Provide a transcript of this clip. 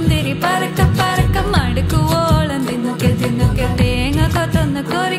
മുന്തിരി പറക്ക പറക്ക മടുക്കുവോളം തിന്നുക്കെ തിന്നുക്കെ തേങ്ങ കൊത്തൊന്ന് കോരി